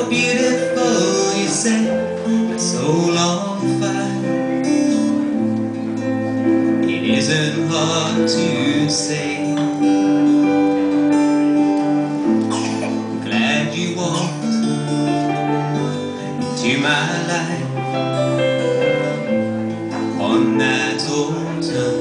so beautiful, you say, my soul on fire. It isn't hard to say. Glad you walked into my life on that autumn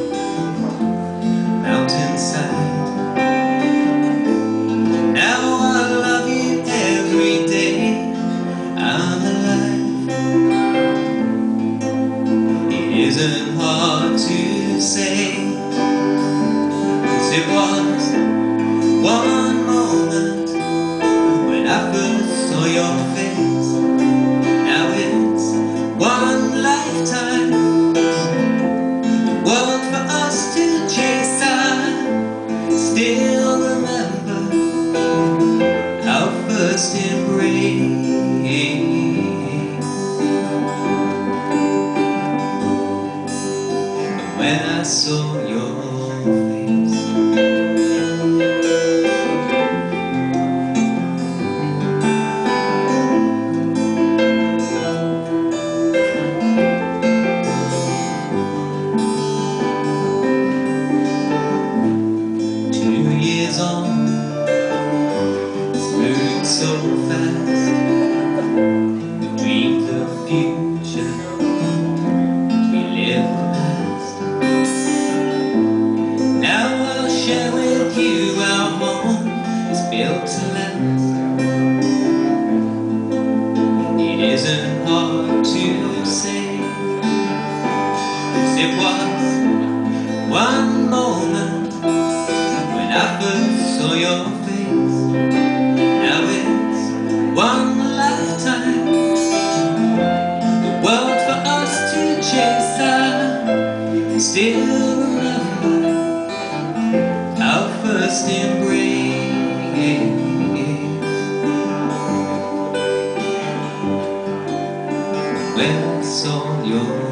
when I first saw your face. Now it's one lifetime, world for us to chase. Still remember our first embrace. When I saw your Years on, it's moved so fast. We dreamed the future, we live the past. Now I'll share with you our home is built to last. It isn't hard to still remember our first embrace. When I saw your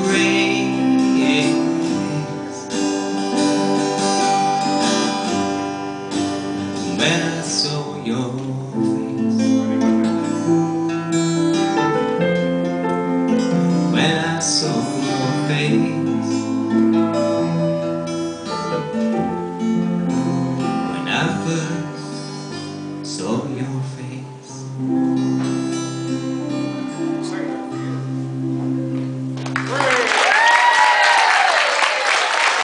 embrace. When I saw your